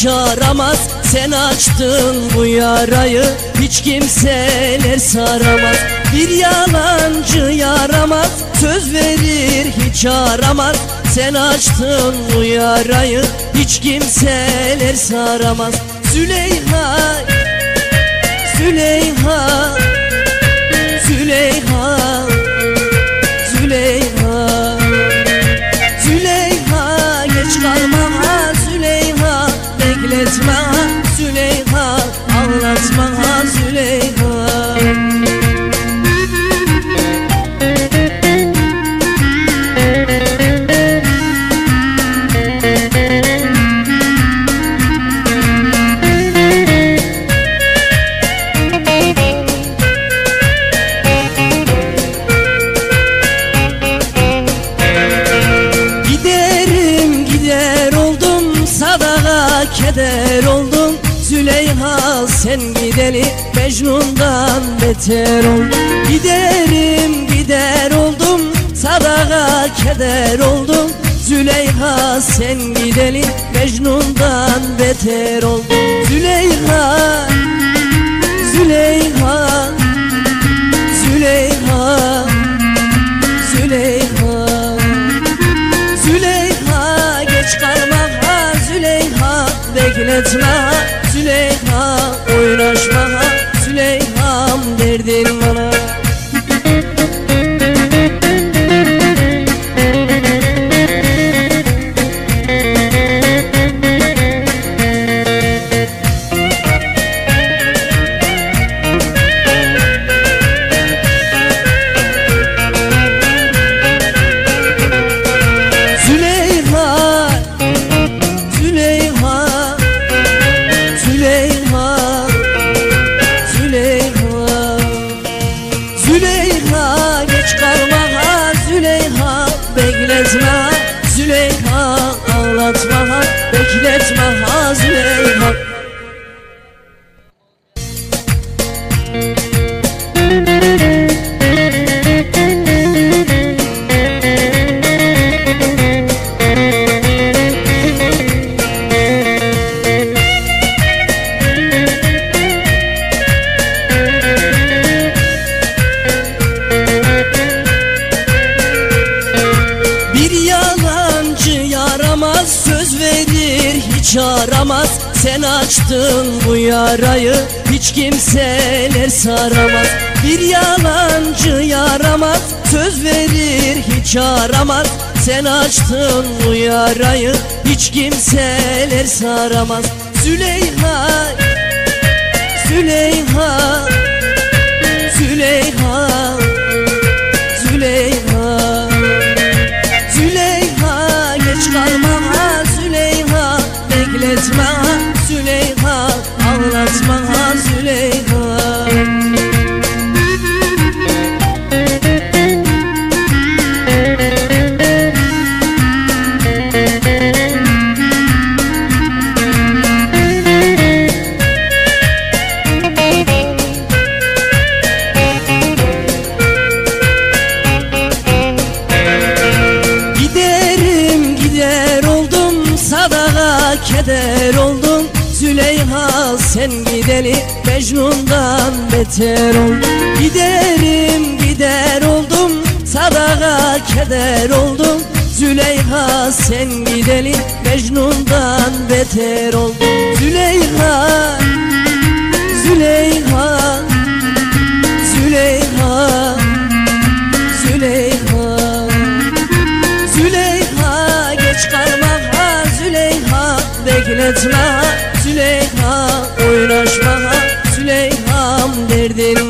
hiç aramaz Sen açtın bu yarayı hiç kimseler saramaz. Bir yalancı yaramaz söz verir hiç aramaz. Sen açtın bu yarayı hiç kimseler saramaz. Züleyha keder oldum. Züleyha sen gideli Mecnun'dan beter oldum Giderim gider oldum. Sadaka keder oldum. Züleyha sen gideli Mecnun'dan beter oldum Züleyha oynaşma. Ha Züleyha'm derdin bana Züleyha geç kalma ha Züleyha. Bekletme ha Züleyha ağlatma bekletme ha Züleyha söz verir hiç aramaz. Sen açtın bu yarayı hiç kimseler saramaz. Bir yalancı yaramaz söz verir hiç aramaz. Sen açtın bu yarayı hiç kimseler saramaz. Züleyha Züleyha beter oldum. Züleyha sen gideli Mecnun'dan beter oldum Giderim gider oldum. Sadaka keder oldum. Züleyha sen gideli Mecnun'dan beter oldum Züleyha Züleyha. etme Züleyha oynaşma Züleyham derdin